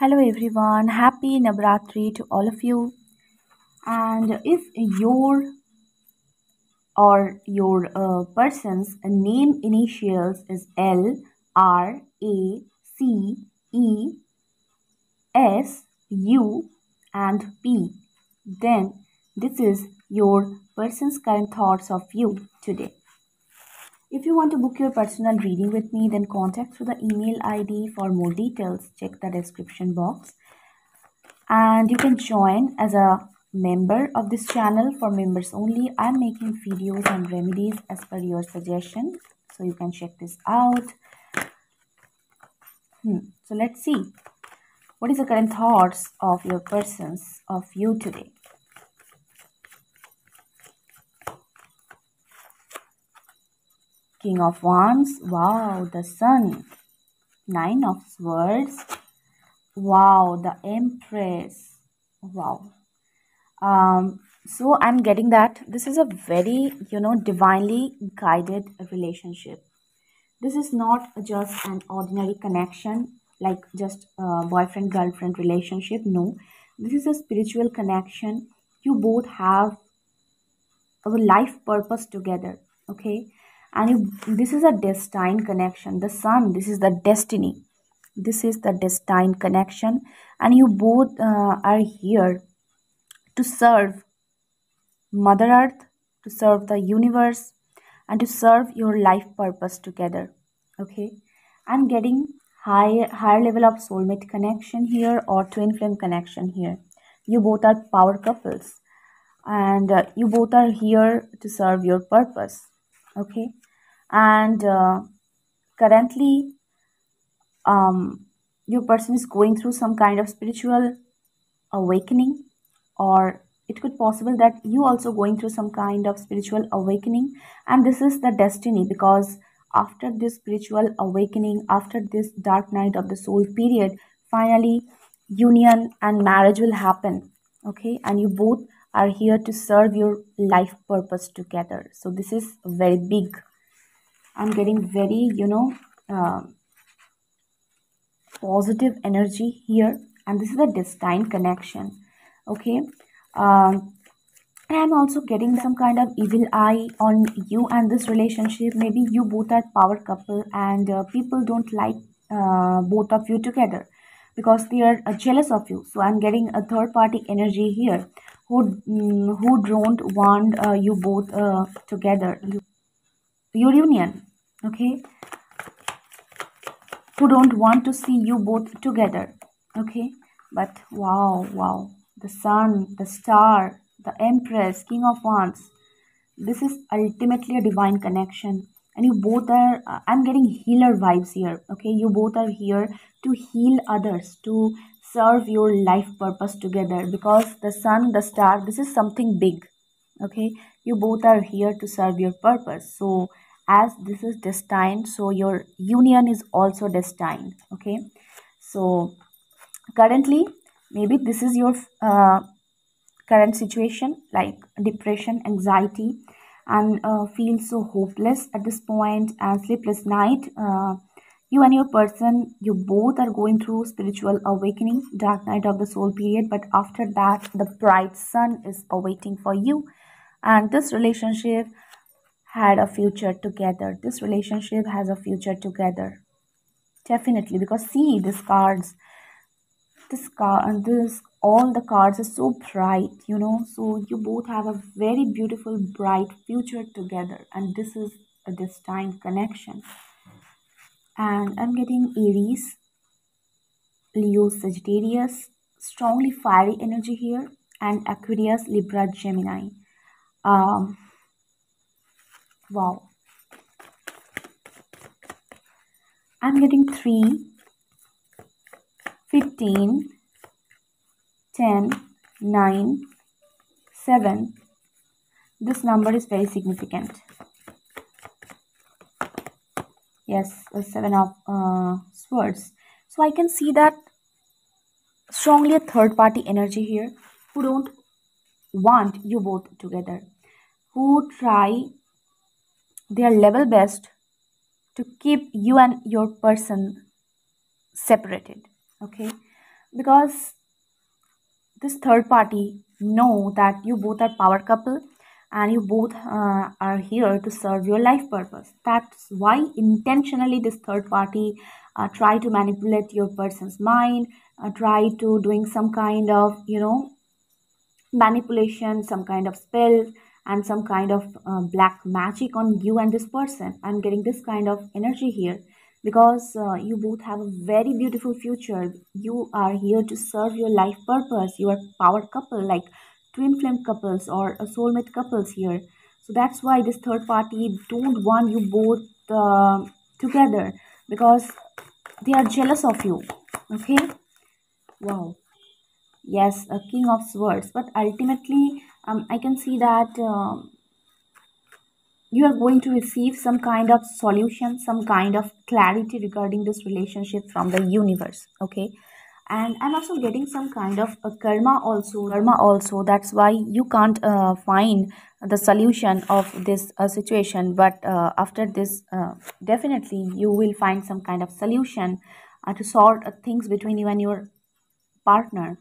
Hello everyone, happy Navratri to all of you. And if your or your uh, person's name initials is L, R, A, C, E, S, U, and P, then this is your person's current thoughts of you today. If you want to book your personal reading with me, then contact through the email ID for more details. Check the description box. And you can join as a member of this channel for members only. I'm making videos and remedies as per your suggestion. So you can check this out. Hmm. So let's see. What is the current thoughts of your persons of you today? King of Wands. Wow, the Sun. Nine of Swords. Wow, the Empress. Wow. Um, so I'm getting that this is a very, you know, divinely guided relationship. This is not just an ordinary connection like just a boyfriend girlfriend relationship. No, this is a spiritual connection. You both have a life purpose together. Okay and you, this is a destined connection the sun this is the destiny. This is the destined connection. And you both uh, are here to serve mother earth to serve the universe and to serve your life purpose together. Okay? I'm getting higher higher level of soulmate connection here or twin flame connection here. You both are power couples. And uh, you both are here to serve your purpose. Okay and uh, currently um, your person is going through some kind of spiritual awakening or it could possible that you also going through some kind of spiritual awakening. And this is the destiny because after this spiritual awakening after this dark night of the soul period finally union and marriage will happen okay? And you both are here to serve your life purpose together. So this is very big i'm getting very you know uh, positive energy here. And this is a destined connection okay? Um, i'm also getting some kind of evil eye on you and this relationship. Maybe you both are power couple and uh, people don't like uh, both of you together because they are uh, jealous of you. So i'm getting a third party energy here who mm, who don't want uh, you both uh, together your union okay? Who don't want to see you both together okay? But wow wow the sun the star the empress king of wands this is ultimately a divine connection. And you both are uh, i'm getting healer vibes here okay? You both are here to heal others to serve your life purpose together because the sun the star this is something big okay? You both are here to serve your purpose. So as this is destined so your union is also destined. Okay? So currently maybe this is your uh, current situation like depression anxiety and uh, feel so hopeless at this point and sleepless night uh, you and your person you both are going through spiritual awakening dark night of the soul period but after that the bright sun is awaiting for you and this relationship had a future together. This relationship has a future together. Definitely, because see these cards, this card and this all the cards are so bright, you know. So you both have a very beautiful, bright future together, and this is a destined connection. And I'm getting Aries, Leo, Sagittarius, strongly fiery energy here, and Aquarius, Libra, Gemini. Um, Wow. I'm getting 3, 15, 10, 9, 7. This number is very significant. Yes, the 7 of uh, swords. So I can see that strongly a third party energy here who don't want you both together. Who try their level best to keep you and your person separated okay because this third party know that you both are power couple and you both uh, are here to serve your life purpose that's why intentionally this third party uh, try to manipulate your person's mind uh, try to doing some kind of you know manipulation some kind of spell and some kind of uh, black magic on you and this person. I'm getting this kind of energy here because uh, you both have a very beautiful future. You are here to serve your life purpose. You are power couple like twin flame couples or a soulmate couples here. So that's why this third party don't want you both uh, together because they are jealous of you. Okay? Wow yes a king of swords. But ultimately um, i can see that um, you are going to receive some kind of solution some kind of clarity regarding this relationship from the universe okay? And i'm also getting some kind of a karma also karma also. That's why you can't uh, find the solution of this uh, situation. But uh, after this uh, definitely you will find some kind of solution uh, to sort things between you and your partner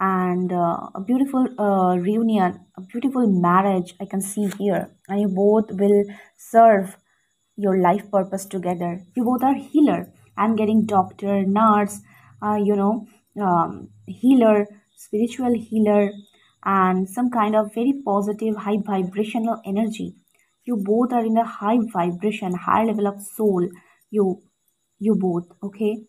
and uh, a beautiful uh, reunion a beautiful marriage i can see here. And you both will serve your life purpose together. You both are healer. I'm getting doctor nurse uh, you know um, healer spiritual healer and some kind of very positive high vibrational energy. You both are in a high vibration high level of soul you you both okay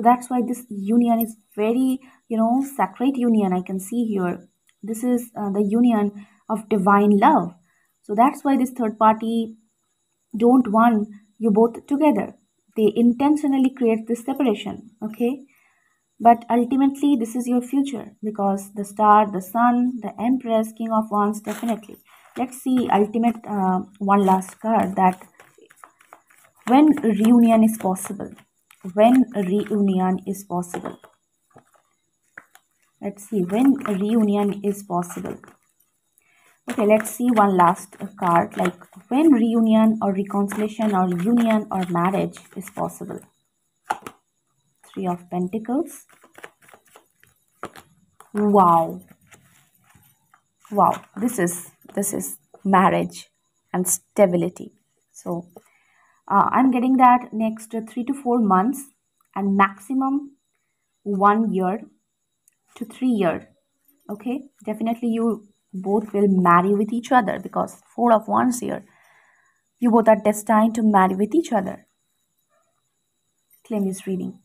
so that's why this union is very you know sacred union i can see here. This is uh, the union of divine love. So that's why this third party don't want you both together. They intentionally create this separation okay? But ultimately this is your future because the star the sun the empress king of wands definitely. Let's see ultimate uh, one last card that when reunion is possible when reunion is possible. Let's see when reunion is possible. Okay let's see one last card like when reunion or reconciliation or union or marriage is possible. Three of pentacles. Wow. Wow this is this is marriage and stability. So uh, i'm getting that next three to four months and maximum one year to three year. Okay? Definitely you both will marry with each other because four of wands here. You both are destined to marry with each other. Claim is reading